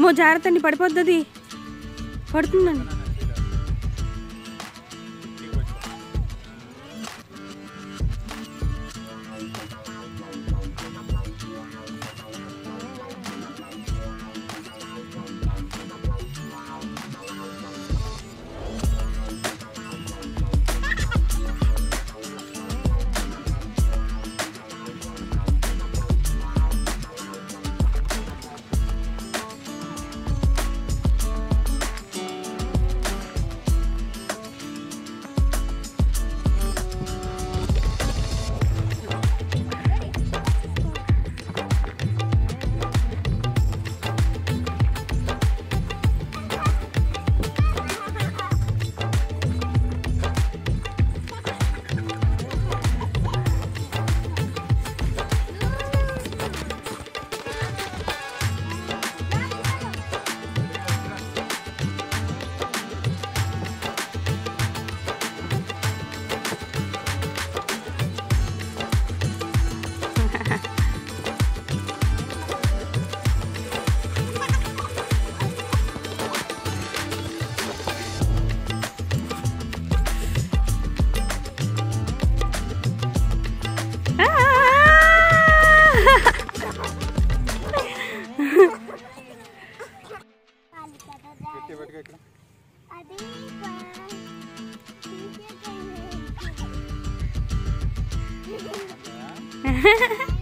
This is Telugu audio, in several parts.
మో జాగ్రత్త అండి పడిపోద్ది పడుతుందండి. बैठ गए इकडे अरे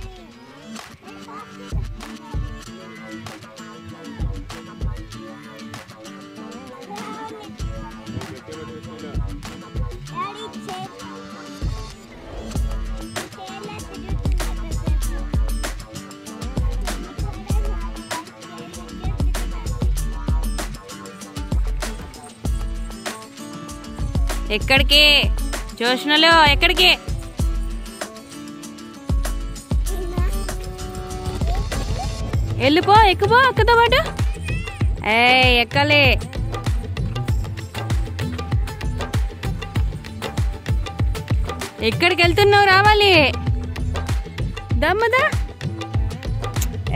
ఎక్కడికి? జోష్నలో ఎక్కడికి? వెళ్ళిపో ఎక్కుపో అక్కతో పాటు. ఏ ఎక్కలే. ఎక్కడికి వెళ్తున్నావు రావాలి? దమ్మదా?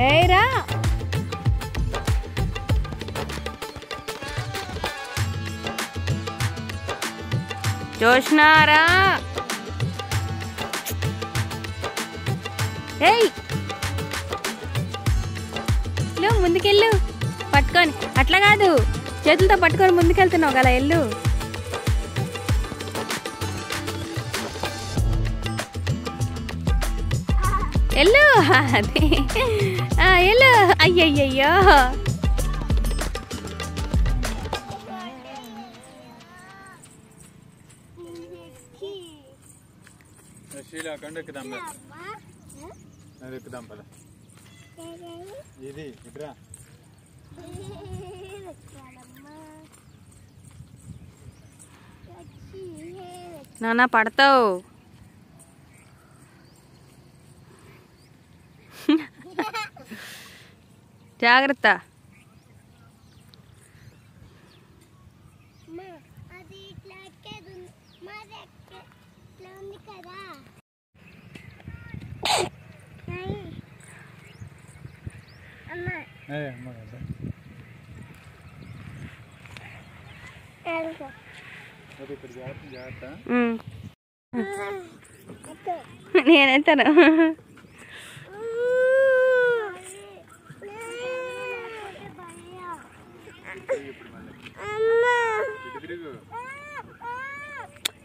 ఏరా జోష్నారా ఏయ్! లో ముందుకెళ్ళు. పట్టుకొని. అట్లా కాదు. చేతులతో పట్టుకొని ముందుకెళ్తున్నావు కదా ఎల్లు. ఎల్లు. అదే. ఎల్లు. అయ్యయ్యయ్యో. శీల కొండ ఎక్కుదాం మరి. అది ఎక్కుదాం పద. ఇది ఇట్రా. నాన్న పడతావు. జాగ్రత్త. అది ఇట్లా ఎక్కేది ఉంది. మాది ఎక్కే ఇట్లా ఉంది కదా నాయి. అమ్మ ఏ, అమ్మ కదా. ఏడుకో. అది ఇక్కడ జాగ్రత్త జాగ్రత్త ఉమ్. ఎక్కు. నేనెత్తాను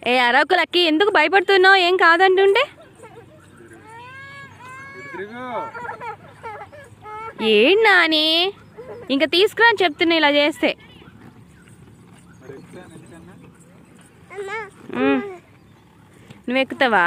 ఏ అరవకు లక్కి ఎందుకు భయపడుతున్నావు? ఏం కాదంటుంటే ఇటు తిరుగు ఏం నాని? ఇంకా తీసుకురా అని చెప్తున్నా ఇలా చేస్తే. నువ్వు ఎక్కుతావా?